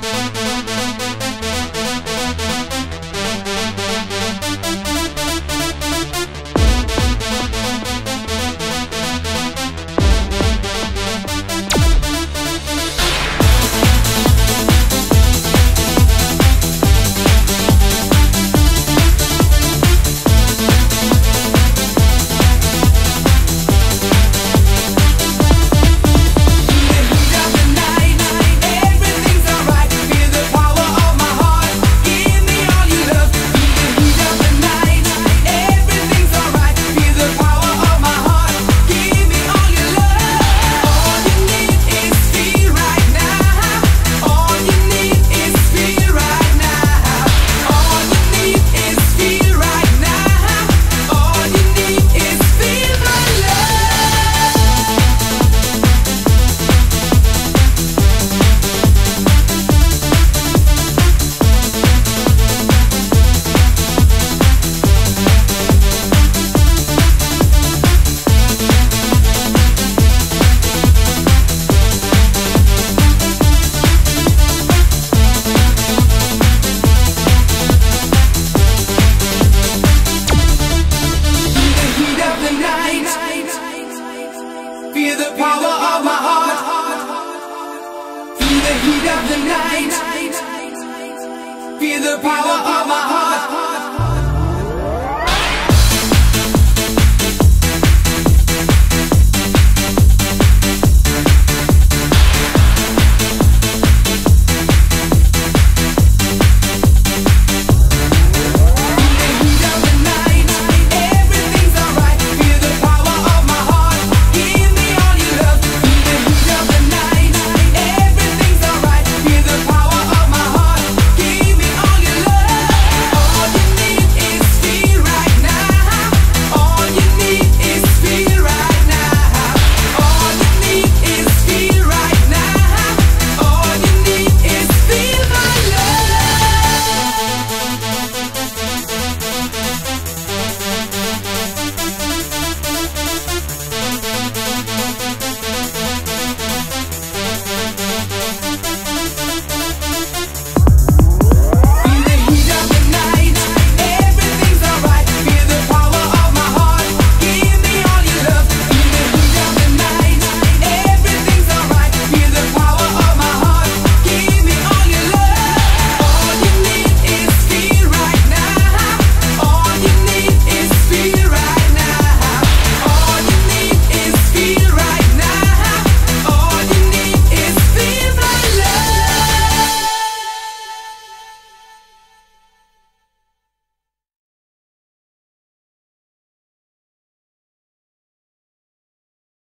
Feel the heat of the night. Feel the power of my heart.